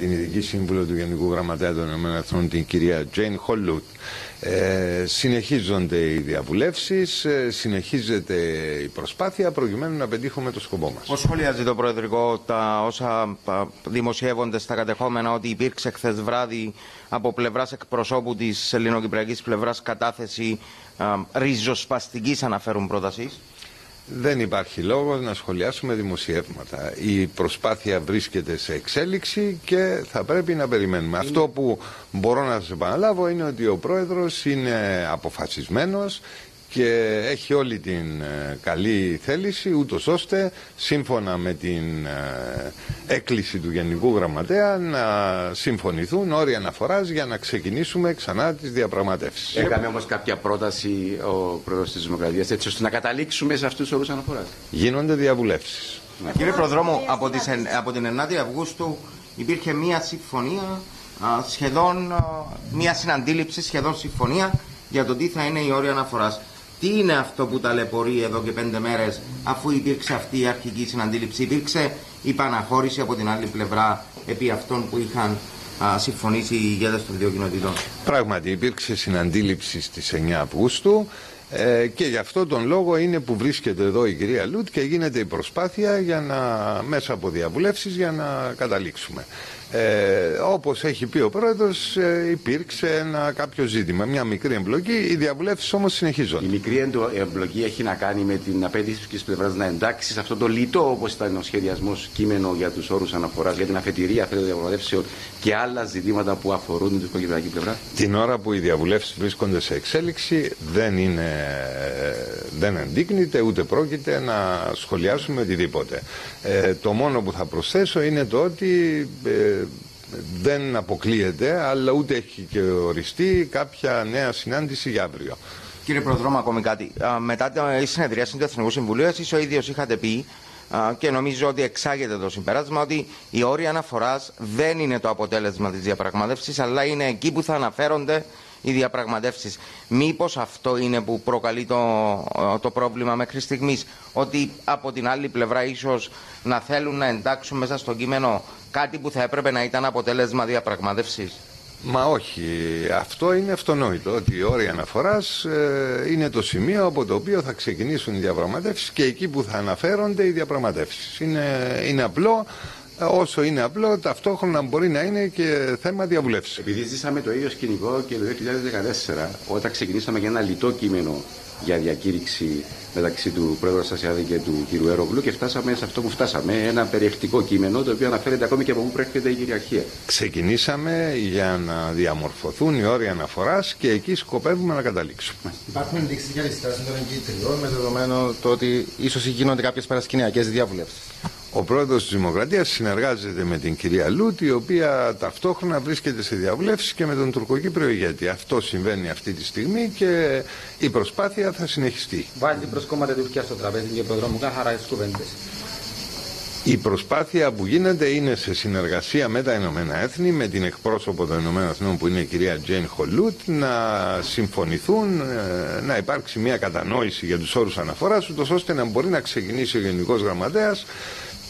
την ειδική σύμβουλο του Γενικού Γραμματέα των ΗΠΑ, την κυρία Τζέιν Χολούτ. Ε, συνεχίζονται οι διαβουλεύσεις, ε, συνεχίζεται η προσπάθεια προκειμένου να πετύχουμε το σκοπό μας. Πώς σχολιάζει το Προεδρικό τα όσα δημοσιεύονται στα κατεχόμενα ότι υπήρξε χθες βράδυ από πλευράς εκπροσώπου της ελληνοκυπριακής πλευράς κατάθεση ριζοσπαστικής αναφέρουν πρότασης; Δεν υπάρχει λόγος να σχολιάσουμε δημοσιεύματα. Η προσπάθεια βρίσκεται σε εξέλιξη και θα πρέπει να περιμένουμε. Αυτό που μπορώ να σας επαναλάβω είναι ότι ο Πρόεδρος είναι αποφασισμένος και έχει όλη την ε, καλή θέληση ούτως ώστε σύμφωνα με την ε, έκκληση του Γενικού Γραμματέα να συμφωνηθούν όρια αναφοράς για να ξεκινήσουμε ξανά τις διαπραγματεύσεις. Έκαμε όμως κάποια πρόταση ο Πρόεδρος της Δημοκρατίας έτσι ώστε να καταλήξουμε σε αυτούς τους όρους αναφοράς. Γίνονται διαβουλεύσεις. Κύριε Προδρόμου, από, τις, από την 9η Αυγούστου υπήρχε μία συμφωνία, σχεδόν μία συναντήληψη, σχεδόν συμφωνία για το τι θα είναι η όρια αναφοράς. Τι είναι αυτό που ταλαιπωρεί εδώ και πέντε μέρες, αφού υπήρξε αυτή η αρχική συναντήληψη, υπήρξε η παναχώρηση από την άλλη πλευρά επί αυτών που είχαν α, συμφωνήσει οι ηγέτες των δύο κοινοτήτων. Πράγματι, υπήρξε συναντήληψη στις 9 Αυγούστου. Ε, και γι' αυτό τον λόγο είναι που βρίσκεται εδώ η κυρία Λούτ και γίνεται η προσπάθεια για να, μέσα από διαβουλεύσεις για να καταλήξουμε. Ε, όπως έχει πει ο πρόεδρος ε, υπήρξε ένα κάποιο ζήτημα, μια μικρή εμπλοκή, οι διαβουλεύσεις όμως συνεχίζονται. Η μικρή εμπλοκή έχει να κάνει με την απέτηση της πλευράς να εντάξει σε αυτό το λιτό όπως ήταν ο σχεδιασμός κείμενο για τους όρους αναφοράς, για την αφετηρία αυτών των διαβουλεύσεων και άλλα ζητήματα που αφορούν την τουρκοκυπριακή πλευρά. Την ώρα που οι διαβουλεύσεις βρίσκονται σε εξέλιξη δεν είναι δεν ενδείκνυται ούτε πρόκειται να σχολιάσουμε οτιδήποτε. Ε, το μόνο που θα προσθέσω είναι το ότι ε, δεν αποκλείεται αλλά ούτε έχει και οριστεί κάποια νέα συνάντηση για αύριο. Κύριε Προδρόμο, ακόμη κάτι. Μετά τη συνεδρίαση του Εθνικού Συμβουλίου, εσείς ο ίδιος είχατε πει και νομίζω ότι εξάγεται το συμπέρασμα ότι οι όροι αναφοράς δεν είναι το αποτέλεσμα της διαπραγμάτευσης, αλλά είναι εκεί που θα αναφέρονται οι διαπραγματεύσεις. Μήπως αυτό είναι που προκαλεί το, το πρόβλημα μέχρι στιγμής, ότι από την άλλη πλευρά ίσως να θέλουν να εντάξουν μέσα στο κείμενο κάτι που θα έπρεπε να ήταν αποτέλεσμα διαπραγμάτευση. Μα όχι. Αυτό είναι αυτονόητο. Ότι η όρια αναφοράς ε, είναι το σημείο από το οποίο θα ξεκινήσουν οι διαπραγματεύσεις και εκεί που θα αναφέρονται οι διαπραγματεύσεις. Είναι, είναι απλό όσο είναι απλό, ταυτόχρονα μπορεί να είναι και θέμα διαβουλεύση. Επειδή ζήσαμε το ίδιο σκηνικό και το 2014, όταν ξεκινήσαμε για ένα λιτό κείμενο για διακήρυξη μεταξύ του πρόεδρου Στασιάδη και του κ. Έρωβλου και φτάσαμε σε αυτό που φτάσαμε, ένα περιεκτικό κείμενο το οποίο αναφέρεται ακόμη και από πού προέρχεται η κυριαρχία. Ξεκινήσαμε για να διαμορφωθούν οι όροι αναφοράς και εκεί σκοπεύουμε να καταλήξουμε. Υπάρχουν ενδείξεις για τη στάση των εγκύτριων με δεδομένο το ότι ίσως γίνονται κάποιες παρασκηνιακές διαβουλεύσεις. Ο πρόεδρος της Δημοκρατίας συνεργάζεται με την κυρία Λούτ, η οποία ταυτόχρονα βρίσκεται σε διαβουλεύσεις και με τον τουρκοκύπριο ηγέτη. Αυτό συμβαίνει αυτή τη στιγμή και η προσπάθεια θα συνεχιστεί. Βάζει προσκόμματα Τουρκία στο τραπέζι και προδρομικά χαρά κουβέντες. Η προσπάθεια που γίνεται είναι σε συνεργασία με τα Ηνωμένα Έθνη, με την εκπρόσωπο των Ηνωμένων Εθνών που είναι η κυρία Τζέιν Χολούτ, να συμφωνηθούν, ε, να υπάρξει μια κατανόηση για τους όρους αναφοράς, ώστε να μπορεί να ξεκινήσει ο Γενικός Γραμματέας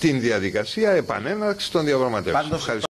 την διαδικασία επανέναρξης των διαπραγματεύσεων.